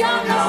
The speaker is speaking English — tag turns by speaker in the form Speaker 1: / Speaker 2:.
Speaker 1: y'all know.